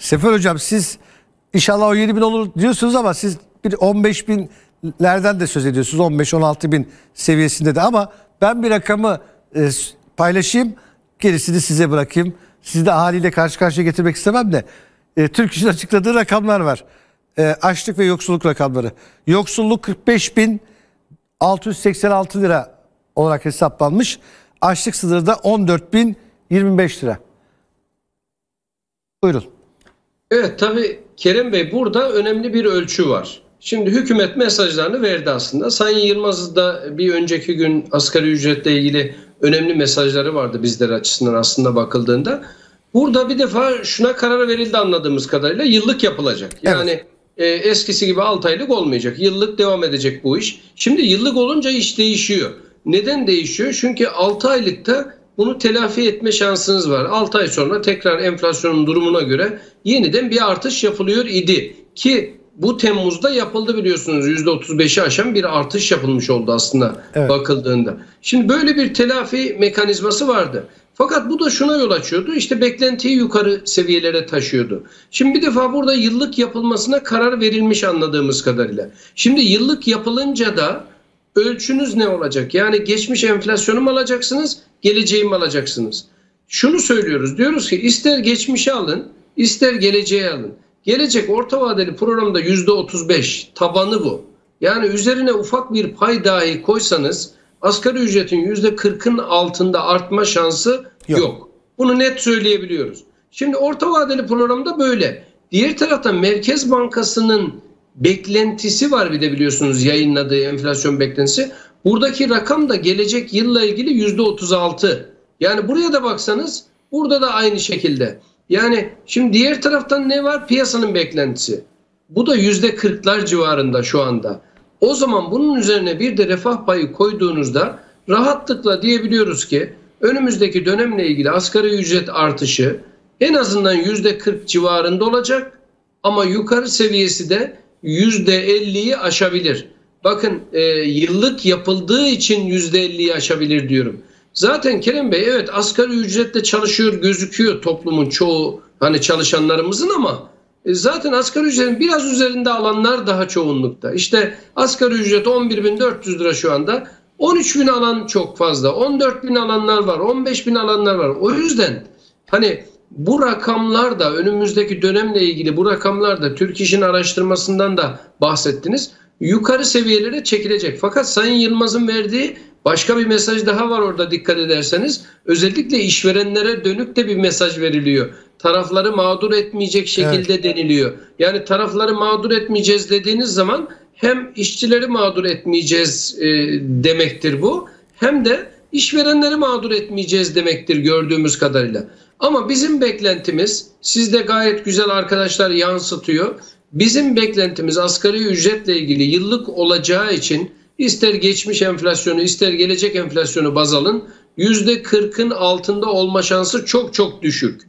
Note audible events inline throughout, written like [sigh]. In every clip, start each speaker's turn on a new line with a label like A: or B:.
A: Sefer Hocam siz inşallah o 7 bin olur diyorsunuz ama siz bir 15 binlerden de söz ediyorsunuz. 15-16 bin seviyesinde de ama ben bir rakamı e, paylaşayım. Gerisini size bırakayım. Sizi de haliyle karşı karşıya getirmek istemem de. E, Türk İş'in açıkladığı rakamlar var. E, açlık ve yoksulluk rakamları. Yoksulluk 45 bin 686 lira olarak hesaplanmış. Açlık sınırı da 14 bin 25 lira. Buyurun.
B: Evet tabii Kerem Bey burada önemli bir ölçü var. Şimdi hükümet mesajlarını verdi aslında. Sayın Yılmaz da bir önceki gün asgari ücretle ilgili önemli mesajları vardı bizler açısından aslında bakıldığında. Burada bir defa şuna karar verildi anladığımız kadarıyla yıllık yapılacak. Yani evet. e, eskisi gibi 6 aylık olmayacak. Yıllık devam edecek bu iş. Şimdi yıllık olunca iş değişiyor. Neden değişiyor? Çünkü 6 aylıkta bunu telafi etme şansınız var. 6 ay sonra tekrar enflasyonun durumuna göre yeniden bir artış yapılıyor idi. Ki bu Temmuz'da yapıldı biliyorsunuz %35'i aşan bir artış yapılmış oldu aslında evet. bakıldığında. Şimdi böyle bir telafi mekanizması vardı. Fakat bu da şuna yol açıyordu. İşte beklentiyi yukarı seviyelere taşıyordu. Şimdi bir defa burada yıllık yapılmasına karar verilmiş anladığımız kadarıyla. Şimdi yıllık yapılınca da ölçünüz ne olacak? Yani geçmiş enflasyonu mu alacaksınız, geleceği mi alacaksınız? Şunu söylüyoruz. Diyoruz ki ister geçmişi alın, ister geleceği alın. Gelecek orta vadeli programda yüzde 35 tabanı bu. Yani üzerine ufak bir pay dahi koysanız asgari ücretin yüzde 40'ın altında artma şansı yok. yok. Bunu net söyleyebiliyoruz. Şimdi orta vadeli programda böyle. Diğer taraftan Merkez Bankası'nın beklentisi var bir de biliyorsunuz yayınladığı enflasyon beklentisi. Buradaki rakam da gelecek yılla ilgili yüzde 36. Yani buraya da baksanız burada da aynı şekilde. Yani şimdi diğer taraftan ne var? Piyasanın beklentisi. Bu da yüzde kırklar civarında şu anda. O zaman bunun üzerine bir de refah payı koyduğunuzda rahatlıkla diyebiliyoruz ki önümüzdeki dönemle ilgili asgari ücret artışı en azından yüzde kırk civarında olacak ama yukarı seviyesi de yüzde elliyi aşabilir. Bakın e, yıllık yapıldığı için yüzde elliyi aşabilir diyorum. Zaten Kerem Bey evet asgari ücretle çalışıyor gözüküyor toplumun çoğu hani çalışanlarımızın ama e, zaten asgari ücretin biraz üzerinde alanlar daha çoğunlukta. İşte asgari ücret 11.400 lira şu anda. 13 bin alan çok fazla. 14 bin alanlar var. 15 bin alanlar var. O yüzden hani bu rakamlar da önümüzdeki dönemle ilgili bu rakamlar da Türk İş'in araştırmasından da bahsettiniz. Yukarı seviyelere çekilecek. Fakat Sayın Yılmaz'ın verdiği Başka bir mesaj daha var orada dikkat ederseniz. Özellikle işverenlere dönük de bir mesaj veriliyor. Tarafları mağdur etmeyecek şekilde evet. deniliyor. Yani tarafları mağdur etmeyeceğiz dediğiniz zaman hem işçileri mağdur etmeyeceğiz e, demektir bu. Hem de işverenleri mağdur etmeyeceğiz demektir gördüğümüz kadarıyla. Ama bizim beklentimiz sizde gayet güzel arkadaşlar yansıtıyor. Bizim beklentimiz asgari ücretle ilgili yıllık olacağı için İster geçmiş enflasyonu ister gelecek enflasyonu baz alın. %40'ın altında olma şansı çok çok düşük.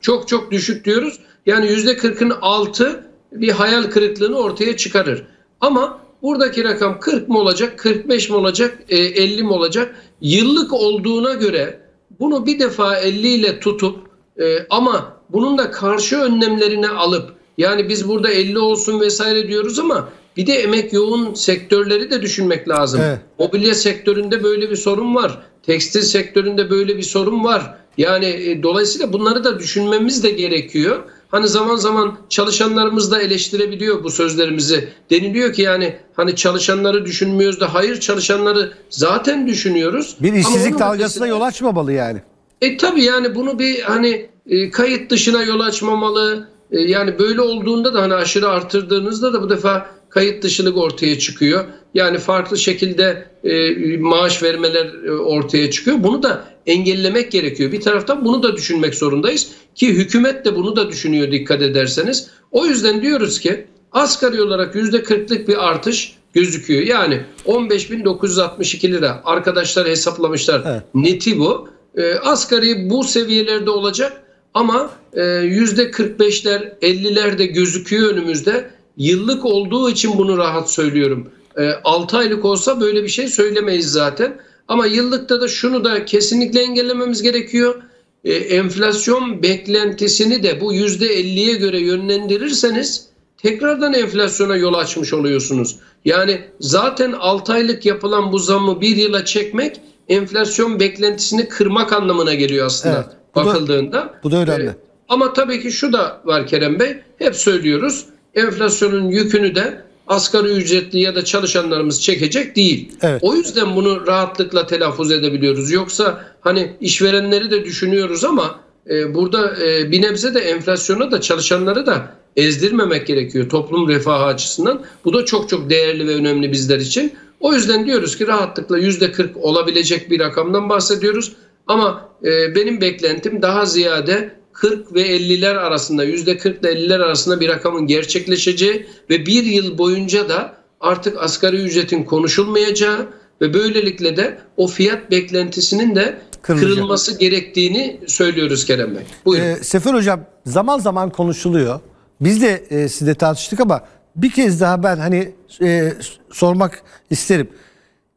B: Çok çok düşük diyoruz. Yani %40'ın altı bir hayal kırıklığını ortaya çıkarır. Ama buradaki rakam 40 mı olacak, 45 mi olacak, 50 e, mi olacak? Yıllık olduğuna göre bunu bir defa 50 ile tutup e, ama bunun da karşı önlemlerini alıp yani biz burada 50 olsun vesaire diyoruz ama bir de emek yoğun sektörleri de düşünmek lazım. Evet. Mobilya sektöründe böyle bir sorun var. Tekstil sektöründe böyle bir sorun var. Yani e, dolayısıyla bunları da düşünmemiz de gerekiyor. Hani zaman zaman çalışanlarımız da eleştirebiliyor bu sözlerimizi. Deniliyor ki yani hani çalışanları düşünmüyoruz da hayır çalışanları zaten düşünüyoruz.
A: Bir işsizlik dalgasına yol açmamalı yani.
B: E tabii yani bunu bir hani e, kayıt dışına yol açmamalı. E, yani böyle olduğunda da hani aşırı artırdığınızda da bu defa kayıt dışılık ortaya çıkıyor. Yani farklı şekilde e, maaş vermeler e, ortaya çıkıyor. Bunu da engellemek gerekiyor. Bir taraftan bunu da düşünmek zorundayız ki hükümet de bunu da düşünüyor dikkat ederseniz. O yüzden diyoruz ki asgari olarak %40'lık bir artış gözüküyor. Yani 15.962 lira arkadaşlar hesaplamışlar. Evet. Neti bu. E, asgari bu seviyelerde olacak ama e, %45'ler 50'ler de gözüküyor önümüzde. Yıllık olduğu için bunu rahat söylüyorum. E, ee, 6 aylık olsa böyle bir şey söylemeyiz zaten. Ama yıllıkta da şunu da kesinlikle engellememiz gerekiyor. e, enflasyon beklentisini de bu %50'ye göre yönlendirirseniz tekrardan enflasyona yol açmış oluyorsunuz. Yani zaten 6 aylık yapılan bu zammı bir yıla çekmek enflasyon beklentisini kırmak anlamına geliyor aslında
A: Evet, bu da-
B: bakıldığında.
A: bu da önemli.
B: Ee, ama tabii ki şu da var Kerem Bey, hep söylüyoruz enflasyonun yükünü de asgari ücretli ya da çalışanlarımız çekecek değil.
A: Evet.
B: O yüzden bunu rahatlıkla telaffuz edebiliyoruz. Yoksa hani işverenleri de düşünüyoruz ama e, burada e, bir nebze de enflasyona da çalışanları da ezdirmemek gerekiyor toplum refahı açısından. Bu da çok çok değerli ve önemli bizler için. O yüzden diyoruz ki rahatlıkla %40 olabilecek bir rakamdan bahsediyoruz. Ama e, benim beklentim daha ziyade 40 ve 50'ler arasında %40 ile 50'ler arasında bir rakamın gerçekleşeceği ve bir yıl boyunca da artık asgari ücretin konuşulmayacağı ve böylelikle de o fiyat beklentisinin de
A: Kırılacak.
B: kırılması gerektiğini söylüyoruz Kerem Bey. Buyurun.
A: Ee, Sefer Hocam zaman zaman konuşuluyor. Biz de e, sizle tartıştık ama bir kez daha ben hani e, sormak isterim.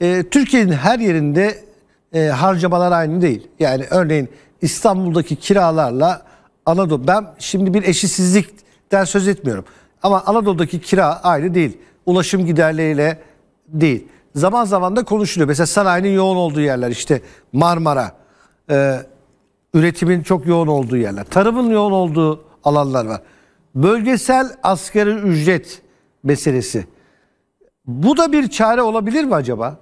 A: E, Türkiye'nin her yerinde e, harcamalar aynı değil. Yani örneğin İstanbul'daki kiralarla Anadolu. Ben şimdi bir eşitsizlikten söz etmiyorum. Ama Anadolu'daki kira aynı değil. Ulaşım giderleriyle değil. Zaman zaman da konuşuluyor. Mesela sanayinin yoğun olduğu yerler işte Marmara, e, üretimin çok yoğun olduğu yerler, tarımın yoğun olduğu alanlar var. Bölgesel asgari ücret meselesi. Bu da bir çare olabilir mi acaba?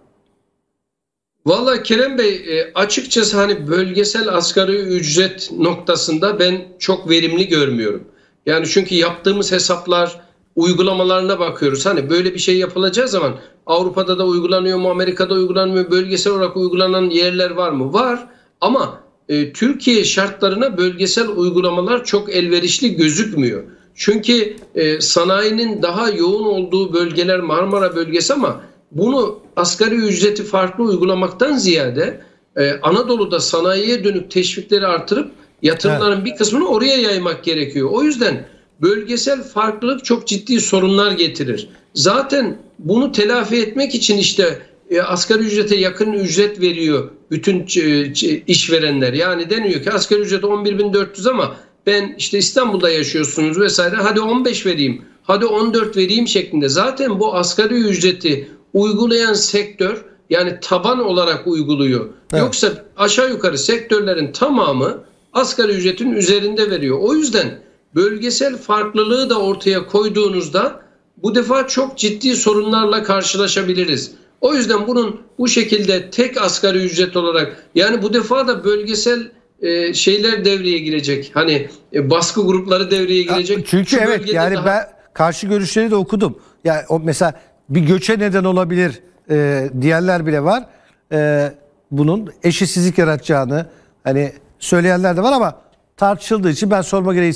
B: Vallahi Kerem Bey e, açıkçası hani bölgesel asgari ücret noktasında ben çok verimli görmüyorum. Yani çünkü yaptığımız hesaplar uygulamalarına bakıyoruz. Hani böyle bir şey yapılacağı zaman Avrupa'da da uygulanıyor mu, Amerika'da uygulanmıyor bölgesel olarak uygulanan yerler var mı? Var ama e, Türkiye şartlarına bölgesel uygulamalar çok elverişli gözükmüyor. Çünkü e, sanayinin daha yoğun olduğu bölgeler Marmara bölgesi ama bunu asgari ücreti farklı uygulamaktan ziyade e, Anadolu'da sanayiye dönük teşvikleri artırıp yatırımların bir kısmını oraya yaymak gerekiyor. O yüzden bölgesel farklılık çok ciddi sorunlar getirir. Zaten bunu telafi etmek için işte e, asgari ücrete yakın ücret veriyor bütün ç- işverenler. Yani deniyor ki asgari ücret 11.400 ama ben işte İstanbul'da yaşıyorsunuz vesaire hadi 15 vereyim hadi 14 vereyim şeklinde. Zaten bu asgari ücreti uygulayan sektör yani taban olarak uyguluyor.
A: Evet.
B: Yoksa aşağı yukarı sektörlerin tamamı asgari ücretin üzerinde veriyor. O yüzden bölgesel farklılığı da ortaya koyduğunuzda bu defa çok ciddi sorunlarla karşılaşabiliriz. O yüzden bunun bu şekilde tek asgari ücret olarak yani bu defa da bölgesel e, şeyler devreye girecek. Hani e, baskı grupları devreye girecek.
A: Çünkü
B: Şu
A: evet yani
B: daha-
A: ben karşı görüşleri de okudum. Yani o mesela bir göçe neden olabilir e, diyenler bile var. E, bunun eşitsizlik yaratacağını hani söyleyenler de var ama tartışıldığı için ben sorma gereği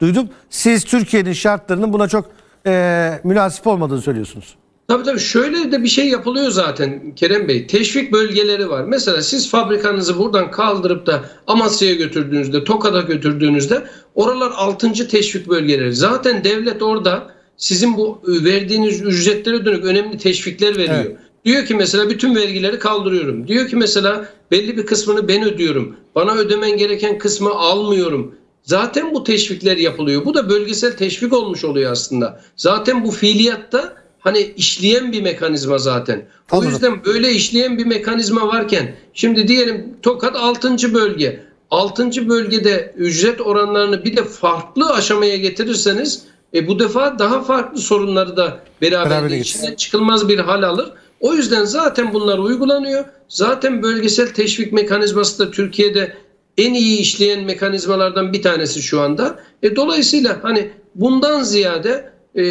A: duydum. Siz Türkiye'nin şartlarının buna çok e, münasip olmadığını söylüyorsunuz.
B: Tabii tabii şöyle de bir şey yapılıyor zaten Kerem Bey. Teşvik bölgeleri var. Mesela siz fabrikanızı buradan kaldırıp da Amasya'ya götürdüğünüzde, Tokat'a götürdüğünüzde oralar 6. teşvik bölgeleri. Zaten devlet orada sizin bu verdiğiniz ücretlere dönük önemli teşvikler veriyor.
A: Evet.
B: Diyor ki mesela bütün vergileri kaldırıyorum. Diyor ki mesela belli bir kısmını ben ödüyorum. Bana ödemen gereken kısmı almıyorum. Zaten bu teşvikler yapılıyor. Bu da bölgesel teşvik olmuş oluyor aslında. Zaten bu fiiliyatta hani işleyen bir mekanizma zaten. O
A: Anladım.
B: yüzden böyle işleyen bir mekanizma varken şimdi diyelim Tokat 6. bölge. 6. bölgede ücret oranlarını bir de farklı aşamaya getirirseniz e, bu defa daha farklı sorunları da beraberinde içinden çıkılmaz bir hal alır. O yüzden zaten bunlar uygulanıyor. Zaten bölgesel teşvik mekanizması da Türkiye'de en iyi işleyen mekanizmalardan bir tanesi şu anda. E, dolayısıyla hani bundan ziyade e,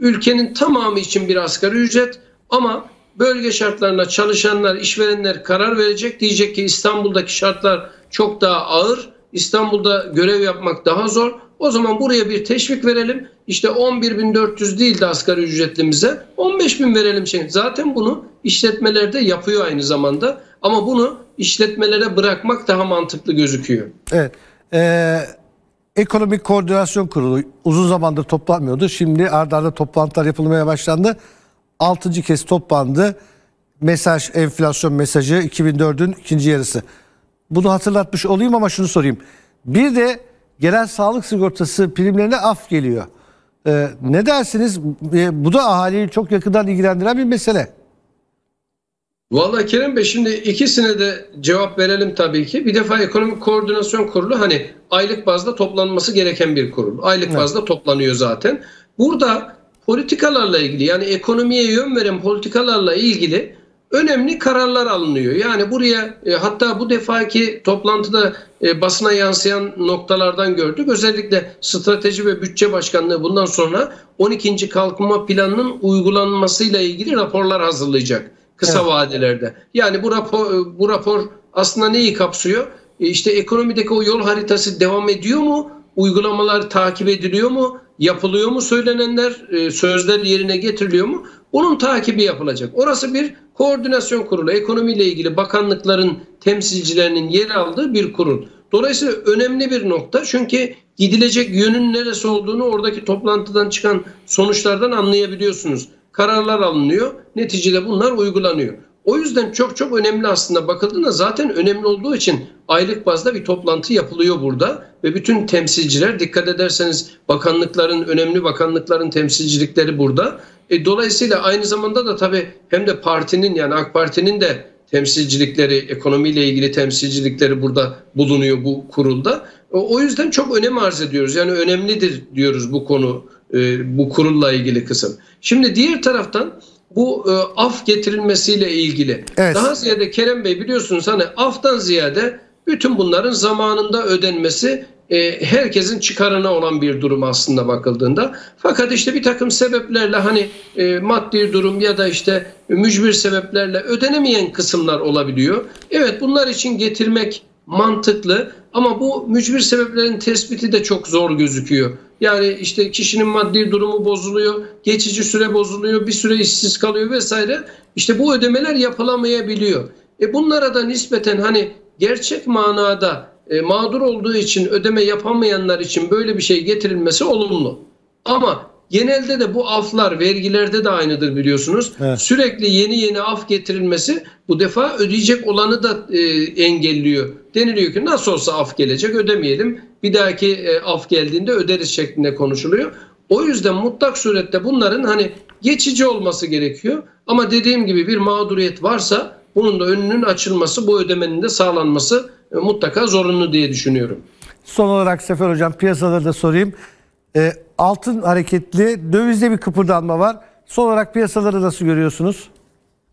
B: ülkenin tamamı için bir asgari ücret ama bölge şartlarına çalışanlar, işverenler karar verecek. Diyecek ki İstanbul'daki şartlar çok daha ağır. İstanbul'da görev yapmak daha zor. O zaman buraya bir teşvik verelim. İşte 11.400 değil de asgari ücretlimize 15.000 verelim. Şey. Zaten bunu işletmeler de yapıyor aynı zamanda. Ama bunu işletmelere bırakmak daha mantıklı gözüküyor.
A: Evet. Ee, Ekonomik Koordinasyon Kurulu uzun zamandır toplanmıyordu. Şimdi ardarda arda toplantılar yapılmaya başlandı. Altıncı kez toplandı. Mesaj, enflasyon mesajı 2004'ün ikinci yarısı. bunu hatırlatmış olayım ama şunu sorayım. Bir de gelen sağlık sigortası primlerine af geliyor. Ee, ne dersiniz? Ee, bu da ahaliyi çok yakından ilgilendiren bir mesele.
B: Valla Kerem Bey şimdi ikisine de cevap verelim tabii ki. Bir defa Ekonomik Koordinasyon Kurulu hani aylık bazda toplanması gereken bir kurul. Aylık
A: Evet.
B: bazda toplanıyor zaten. Burada politikalarla ilgili yani ekonomiye yön veren politikalarla ilgili önemli kararlar alınıyor. Yani buraya e, hatta bu defaki toplantıda e, basına yansıyan noktalardan gördük. Özellikle strateji ve bütçe başkanlığı bundan sonra 12. kalkınma planının uygulanmasıyla ilgili raporlar hazırlayacak kısa
A: Evet.
B: vadelerde. Yani bu rapor bu rapor aslında neyi kapsıyor? E, İşte ekonomideki o yol haritası devam ediyor mu? Uygulamalar takip ediliyor mu? Yapılıyor mu söylenenler? e, Sözler yerine getiriliyor mu? Bunun takibi yapılacak. Orası bir koordinasyon kurulu. Ekonomiyle ilgili bakanlıkların temsilcilerinin yer aldığı bir kurul. Dolayısıyla önemli bir nokta. Çünkü gidilecek yönün neresi olduğunu oradaki toplantıdan çıkan sonuçlardan anlayabiliyorsunuz. Kararlar alınıyor. Neticede bunlar uygulanıyor. O yüzden çok çok önemli aslında bakıldığında zaten önemli olduğu için aylık bazda bir toplantı yapılıyor burada ve bütün temsilciler dikkat ederseniz bakanlıkların önemli bakanlıkların temsilcilikleri burada. E, dolayısıyla aynı zamanda da tabii hem de partinin yani AK Parti'nin de temsilcilikleri, ekonomiyle ilgili temsilcilikleri burada bulunuyor bu kurulda. O o yüzden çok önem arz ediyoruz. Yani önemlidir diyoruz bu konu, e, bu kurulla ilgili kısım. Şimdi diğer taraftan bu e, af getirilmesiyle ilgili.
A: Evet.
B: Daha ziyade Kerem Bey biliyorsunuz hani aftan ziyade bütün bunların zamanında ödenmesi e, herkesin çıkarına olan bir durum aslında bakıldığında. Fakat işte bir takım sebeplerle hani e, maddi durum ya da işte mücbir sebeplerle ödenemeyen kısımlar olabiliyor. Evet bunlar için getirmek mantıklı ama bu mücbir sebeplerin tespiti de çok zor gözüküyor. Yani işte kişinin maddi durumu bozuluyor, geçici süre bozuluyor, bir süre işsiz kalıyor vesaire. İşte bu ödemeler yapılamayabiliyor. E bunlara da nispeten hani gerçek manada e, mağdur olduğu için ödeme yapamayanlar için böyle bir şey getirilmesi olumlu. Ama genelde de bu aflar vergilerde de aynıdır biliyorsunuz.
A: Evet.
B: Sürekli yeni yeni af getirilmesi bu defa ödeyecek olanı da e, engelliyor. Deniliyor ki nasıl olsa af gelecek ödemeyelim. Bir dahaki e, af geldiğinde öderiz şeklinde konuşuluyor. O yüzden mutlak surette bunların hani geçici olması gerekiyor. Ama dediğim gibi bir mağduriyet varsa bunun da önünün açılması, bu ödemenin de sağlanması mutlaka zorunlu diye düşünüyorum.
A: Son olarak Sefer Hocam piyasaları da sorayım. Ee, altın hareketli, dövizde bir kıpırdanma var. Son olarak piyasaları nasıl görüyorsunuz?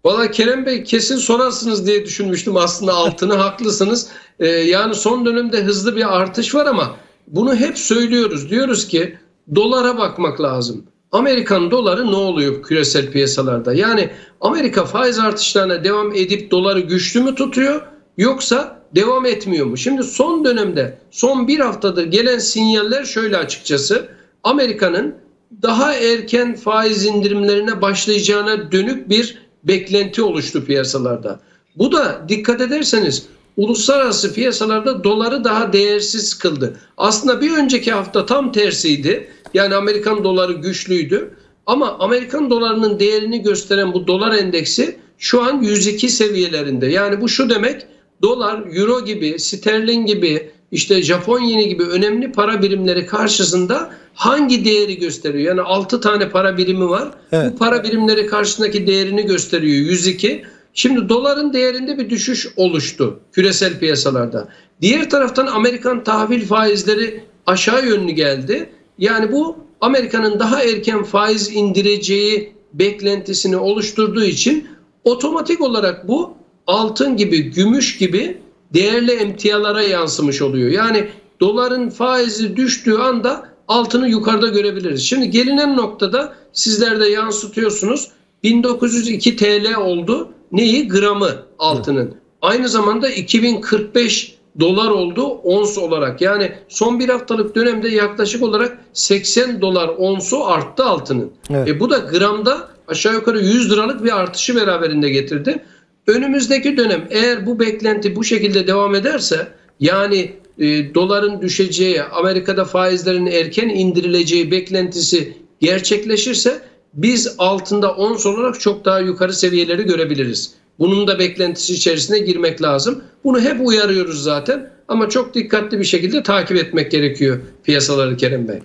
B: Valla Kerem Bey kesin sorarsınız diye düşünmüştüm aslında altını [laughs] haklısınız. Ee, yani son dönemde hızlı bir artış var ama bunu hep söylüyoruz. Diyoruz ki dolara bakmak lazım. Amerikan doları ne oluyor küresel piyasalarda? Yani Amerika faiz artışlarına devam edip doları güçlü mü tutuyor yoksa devam etmiyor mu? Şimdi son dönemde son bir haftadır gelen sinyaller şöyle açıkçası. Amerika'nın daha erken faiz indirimlerine başlayacağına dönük bir beklenti oluştu piyasalarda. Bu da dikkat ederseniz uluslararası piyasalarda doları daha değersiz kıldı. Aslında bir önceki hafta tam tersiydi. Yani Amerikan doları güçlüydü. Ama Amerikan dolarının değerini gösteren bu dolar endeksi şu an 102 seviyelerinde. Yani bu şu demek dolar, euro gibi, sterlin gibi, işte Japon yeni gibi önemli para birimleri karşısında hangi değeri gösteriyor? Yani 6 tane para birimi var.
A: Evet.
B: Bu para birimleri karşısındaki değerini gösteriyor 102. Şimdi doların değerinde bir düşüş oluştu küresel piyasalarda. Diğer taraftan Amerikan tahvil faizleri aşağı yönlü geldi. Yani bu Amerika'nın daha erken faiz indireceği beklentisini oluşturduğu için otomatik olarak bu altın gibi, gümüş gibi değerli emtialara yansımış oluyor. Yani doların faizi düştüğü anda altını yukarıda görebiliriz. Şimdi gelinen noktada sizler de yansıtıyorsunuz. 1902 TL oldu. Neyi? Gramı altının. Aynı zamanda 2045 dolar oldu ons olarak. Yani son bir haftalık dönemde yaklaşık olarak 80 dolar onsu arttı altının.
A: Evet.
B: E bu da gramda aşağı yukarı 100 liralık bir artışı beraberinde getirdi. Önümüzdeki dönem eğer bu beklenti bu şekilde devam ederse yani e, doların düşeceği, Amerika'da faizlerin erken indirileceği beklentisi gerçekleşirse biz altında ons olarak çok daha yukarı seviyeleri görebiliriz. Bunun da beklentisi içerisine girmek lazım. Bunu hep uyarıyoruz zaten ama çok dikkatli bir şekilde takip etmek gerekiyor piyasaları Kerem Bey.